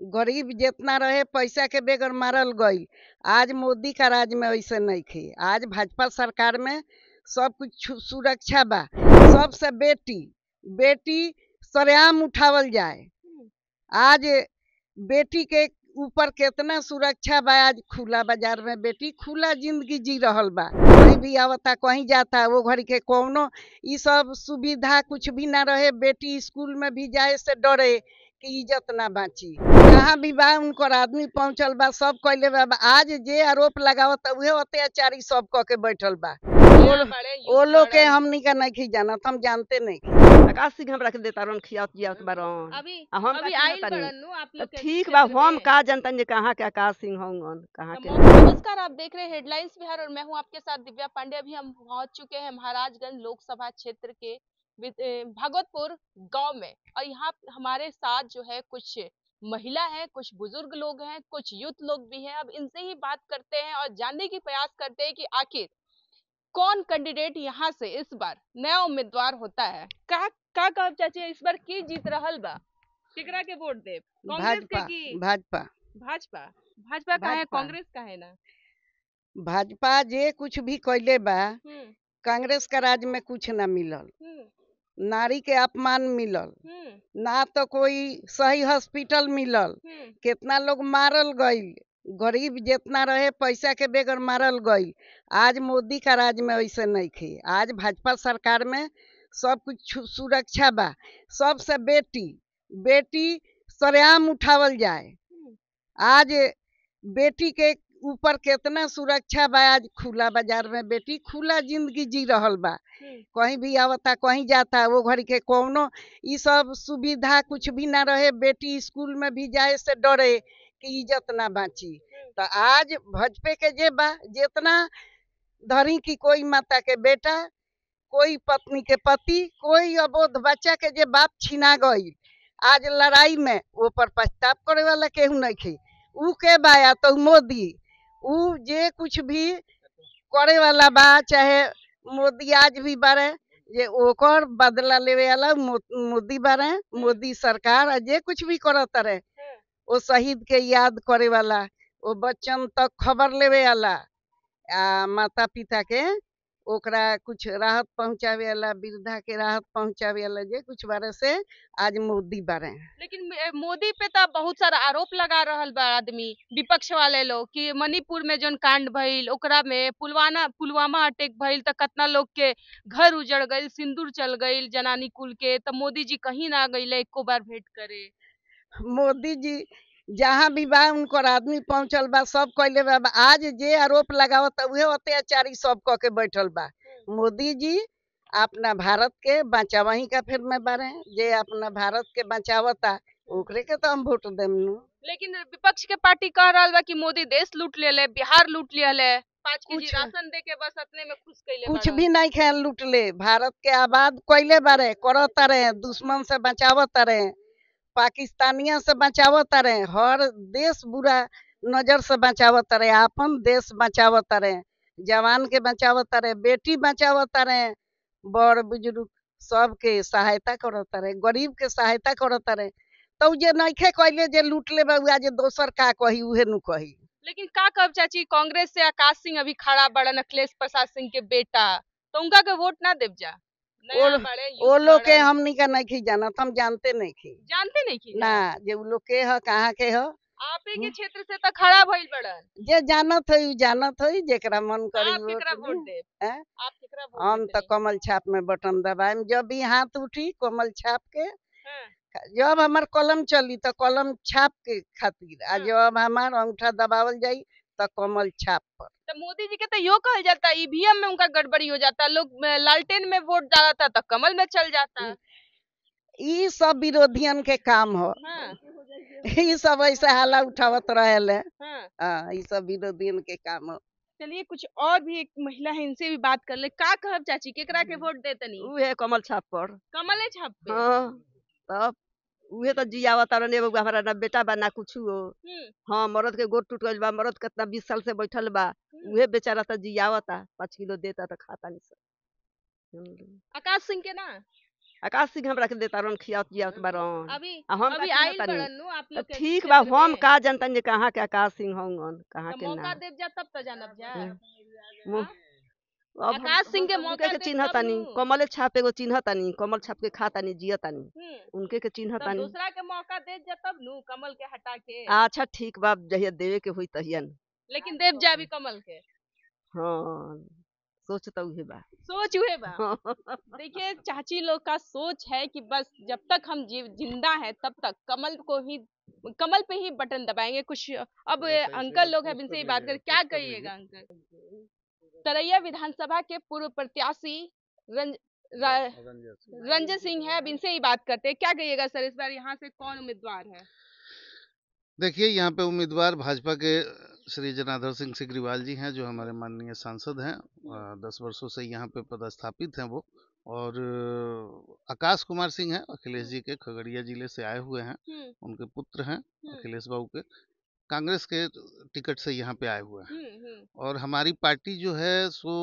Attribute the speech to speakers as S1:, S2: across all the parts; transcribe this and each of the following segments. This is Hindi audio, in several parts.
S1: गरीब जितना रहे पैसा के बेगर मारल गई आज मोदी का राज में ऐसे नहीं थे। आज भाजपा सरकार में सब कुछ सुरक्षा बा। सबसे बेटी बेटी सरेआम उठावल जाए। आज बेटी के ऊपर कितना सुरक्षा बा, आज खुला बाज़ार में बेटी खुला ज़िंदगी जी रहल बा। कहीं भी आवता कहीं जाता, वो घर के कौनो, ई सब सुविधा कुछ भी ना रहे। बेटी स्कूल में भी जाए से डरे। कि इज़्ज़त ना बाची जहाँ भी बा उनकर आदमी पहुंचल बा सब कैले बा आज जे आरोप लगावत उहे अत्याचारी सब क के बैठल बा ओ लोग के। हमनी का नहीं जानत हम जानते नहीं
S2: आकाश सिंह हमरा के देता रन खियात जियात बारन हम
S3: अभी आइल
S2: जानतानी?
S3: बड़न नु आप
S2: तो
S3: लोग
S2: ठीक बा हम। का जानतन जे कहाँ के आकाश सिंह होंगन कहाँ के
S3: नमस्कार आप देख रहे हैं हेडलाइंस बिहार और मैं हूँ आपके साथ दिव्या पांडे अभी हम पहुँच चुके हैं महाराजगंज लोकसभा क्षेत्र के ए, गाँव में। और यहाँ हमारे साथ जो है कुछ महिला है कुछ बुज़ुर्ग लोग हैं कुछ यूथ लोग भी हैं। अब इनसे ही बात करते हैं और जानने की प्रयास करते हैं कि आखिर कौन कैंडिडेट यहाँ से इस बार नया उम्मीदवार होता है। का का कहब चाची इस बार की जीत रहल बा? केकरा के वोट देब? कांग्रेस
S1: भाजपा भाजपा।
S3: भाजपा? भाजपा का है कांग्रेस का है ना?
S1: भाजपा जे कुछ भी कैले बा
S3: हम्म।
S1: कांग्रेस का राज में कुछ ना मिलल।
S3: हम्म।
S1: नारी के अपमान मिलल। ना तो कोई सही हॉस्पिटल मिलल। कितना लोग मारल गई गरीब जितना रहे पैसा के बेगर मारल गई आज मोदी का राज में ऐसे नहीं थे। आज भाजपा सरकार में सब कुछ सुरक्षा बा। सबसे बेटी बेटी सरेआम उठावल जाए। आज बेटी के ऊपर कितना सुरक्षा बा आज खुला बाज़ार में बेटी खुला ज़िंदगी जी रहल बा।
S3: हम्म।
S1: कहीं भी आवता कहीं जाता वो घड़ी के कौनो ई सब सुविधा कुछ भी ना रहे बेटी स्कूल में भी जाए से डरे कि इज़्ज़त ना बाची। तो आज भजपे के जे बा जितना धरी की कोई माता के बेटा कोई पत्नी के पति कोई अबोध बच्चा के जे बाप छिना गई आज लड़ाई में वो पर करे वाला केहू नहीं खे ऊ के बाया तो मोदी ऊ जे कुछ भी करे वाला बा, चाहे मोदी आज भी बारे जे ओकर बदला लेवे वाला मोदी बारे मोदी सरकार जे कुछ भी करत रहे वो शहीद के याद करे वाला वो बच्चन तक खबर लेवे वाला, आ माता पिता के ओकरा कुछ राहत पहुंचावे वाला वृद्धा के राहत पहुंचावे वाला जे कुछ बारे से आज मोदी बारे।
S3: लेकिन मोदी पे तो बहुत सारा आरोप लगा रहल बा आदमी विपक्ष वाले लोग कि मणिपुर में जोन कांड भइल ओकरा में पुलवामा पुलवामा अटैक भइल त कितना लोग के घर उजड़ गइल सिंदूर चल गई जनानी कुल के त मोदी जी कहीं ना गइले एको बार भेंट करे।
S1: मोदी जी जहाँ भी बा उनकर आदमी पहुंचल बा सब कैले बा आज जे आरोप लगावत उहे अत्याचारी सब क के बैठल बा। मोदी जी अपना भारत के बचावही का फिर में बारे जे अपना भारत के बचावता ओकरे के तो हम वोट देम
S3: लेकिन विपक्ष के पार्टी कह रहल बा कि मोदी देश लूट लेले बिहार लूट लेले पाँच के जी
S1: कुछ-
S3: राशन दे के बस अपने में खुश कैले
S1: कुछ भी नहीं खेल लूटले भारत के आबाद कैले बारे करत रहे दुश्मन से बचावत रहे। पाकिस्तानिया से बचावत रहे, हर देश बुरा नज़र से बचावत रहे अपन देश बचावत रहे, जवान के बचावत रहे, बेटी बचावत रहे, बड़ बुज़ुर्ग सबके सहायता करत रहे, गरीब के सहायता करत रहे। तो जे नइखे कैले जे लूटले बा उ आज दोसर का कही, उहे नु कही।
S3: लेकिन का कब चाची, कांग्रेस से आकाश सिंह अभी खड़ा बड़न, अखिलेश प्रसाद सिंह के बेटा तो उनका के वोट ना देव जा। युग
S1: लोग के। हमनी का नहीं जानत हम जानते नहीं
S3: जानते नहीं की
S1: ना जे उ लोग के ह कहाँ के ह?
S3: आपे के क्षेत्र से तो खड़ा भइल बड़न।
S1: जे जानत है उ जानत है जेकरा मन करी
S3: आप केकरा
S1: वोट
S3: देब?
S1: हैं?
S3: आप केकरा वोट
S1: हम तो कमल छाप में बटन दबाएम जब भी हाथ उठी कमल छाप के
S3: हाँ,
S1: जब हमार कलम चली तो कलम छाप के खातिर आ
S3: हाँ।
S1: जब हमार अंगूठा दबावल जाई तो कमल छाप पर।
S3: तो मोदी जी के तो यो कहल जाता ईवीएम में उनका गड़बड़ी हो जाता लोग लालटेन में वोट डालता तो कमल में चल जाता।
S1: ई सब विरोधियन के काम हो।
S3: हाँ,
S1: ई सब ऐसे हाला उठावत रहेले।
S3: हाँ।
S1: हाँ सब विरोधियन के काम हो।
S3: चलिए कुछ और भी एक महिला है इनसे भी बात कर ले। का कहब चाची केकरा के वोट दे तनी?
S2: उहे कमल छाप पर।
S3: कमले छाप पे।
S2: हाँ तब उहे तो जियावत रहे एगो हमारा ना बेटा बा ना कुछ हो।
S3: हम्म,
S2: हाँ मरद के गोड़ टूट गइल बा मरद कितना बीस साल से बैठल बा। उहे बेचारा तो जियावता पाँच किलो देता तो खाता नहीं सब
S3: आकाश सिंह के ना?
S2: आकाश सिंह हमरा के देता रन खियावत जियावत बारन
S3: अभी
S2: हम
S3: अभी आइल? बड़न नु आप लोग
S2: ठीक बा हम का जनतन जे कहाँ के आकाश सिंह होंगन कहाँ के
S3: मौका
S2: ना
S3: देव जा तब तो जानब जा। आकाश सिंह के
S2: हम
S3: मौका
S2: के चिन्ह तानी कमल छाप एगो चिन्ह तानी कमल छाप के खा तानी जिय तानी। उनके के चिन्ह तानी।
S3: दूसरा के मौका दे जा तब नु कमल के हटा के।
S2: अच्छा ठीक बा जहिया देवे के होई तहियन।
S3: लेकिन देव जा भी कमल के।
S2: हाँ सोच तो उहे बा।
S3: सोच हुए बा। देखिए चाची लोग का सोच है कि बस जब तक हम जीव ज़िंदा हैं तब तक कमल को ही कमल पे ही बटन दबाएँगे। कुछ अब अंकल लोग हैं इनसे ही बात कर क्या कहिएगा अंकल? तरैया विधानसभा के पूर्व प्रत्याशी रंज रंजन सिंह। है अब इनसे ही बात करते हैं। क्या कहिएगा सर इस बार यहाँ से कौन उम्मीदवार है?
S4: देखिए यहाँ पे उम्मीदवार भाजपा के श्री जनाधर सिंह सिग्रीवाल जी हैं जो हमारे माननीय सांसद हैं। दस वर्षों से यहाँ पे पदस्थापित हैं वो। और आकाश कुमार सिंह हैं अखिलेश जी के खगड़िया ज़िले से आए हुए हैं। उनके पुत्र हैं अखिलेश बाबू के। कांग्रेस के टिकट से यहाँ पे आए हुए हैं। और हमारी पार्टी जो है सो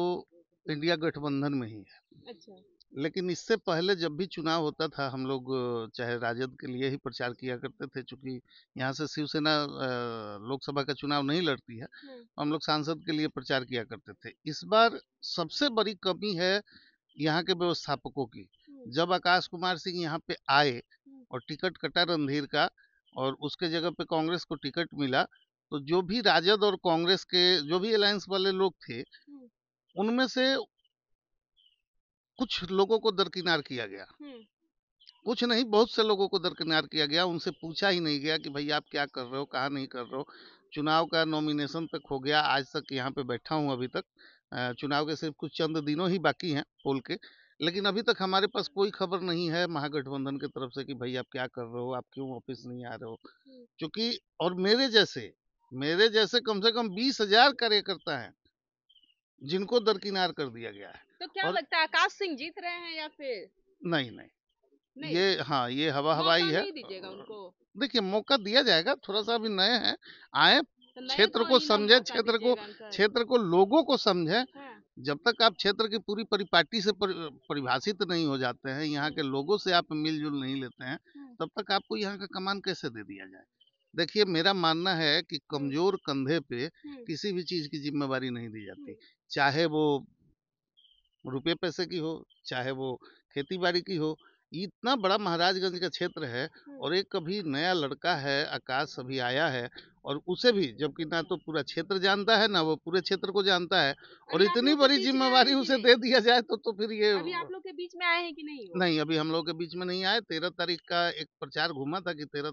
S4: इंडिया गठबंधन में ही है।
S3: अच्छा।
S4: लेकिन इससे पहले जब भी चुनाव होता था हम लोग चाहे राजद के लिए ही प्रचार किया करते थे चूँकि यहाँ से शिवसेना लोकसभा का चुनाव नहीं लड़ती है हम लोग सांसद के लिए प्रचार किया करते थे। इस बार सबसे बड़ी कमी है यहाँ के व्यवस्थापकों की। जब आकाश कुमार सिंह यहाँ पे आए और टिकट कटा रणधीर का और उसके जगह पे कांग्रेस को टिकट मिला तो जो भी राजद और कांग्रेस के जो भी अलायंस वाले लोग थे उनमें से कुछ लोगों को दरकिनार किया गया। कुछ नहीं बहुत से लोगों को दरकिनार किया गया उनसे पूछा ही नहीं गया कि भाई आप क्या कर रहे हो कहाँ नहीं कर रहे हो। चुनाव का नॉमिनेशन तक हो गया आज तक यहाँ पे बैठा हूँ अभी तक। चुनाव के सिर्फ़ कुछ चंद दिनों ही बाकी हैं पोल के। लेकिन अभी तक हमारे पास कोई खबर नहीं है महागठबंधन की तरफ़ से कि भाई आप क्या कर रहे हो? आप क्यों ऑफ़िस नहीं आ रहे हो? क्योंकि और मेरे जैसे मेरे जैसे कम से कम बीस हज़ार कार्यकर्ता हैं जिनको दरकिनार कर दिया गया है
S3: तो क्या
S4: और-
S3: लगता है आकाश सिंह जीत रहे हैं या फिर?
S4: नहीं नहीं।
S3: नहीं?
S4: ये हाँ ये हवा हवाई है। देखिए मौका दिया जाएगा थोड़ा सा अभी नए हैं आए
S3: तो
S4: क्षेत्र
S3: को
S4: को समझे, क्षेत्र को- क्षेत्र को लोगों को समझे
S3: हाँ,
S4: जब तक आप क्षेत्र की पूरी परिपाटी से परि- परिभाषित नहीं हो जाते हैं यहाँ के लोगों से आप मिलजुल नहीं लेते हैं
S3: हम्म।
S4: तब तक आपको यहाँ का कमान कैसे दे दिया जाए? देखिए मेरा मानना है कि कमज़ोर कंधे पे किसी भी चीज़ की जिम्मेवारी नहीं दी जाती। चाहे वो रुपये पैसे की हो चाहे वो खेती बाड़ी की हो इतना बड़ा महाराजगंज का क्षेत्र है। और एक कभी नया लड़का है आकाश अभी आया है और उसे भी जबकि ना तो पूरा क्षेत्र जानता है ना वो पूरे क्षेत्र को जानता है और इतनी बड़ी जिम्मेवारी उसे दे दिया जाए तो तो फिर ये
S3: अभी आप लोग के बीच में आए हैं कि नहीं
S4: नहीं अभी हम लोग के बीच में नहीं आए। तेरह तारीख का एक प्रचार घूमा था कि तेरह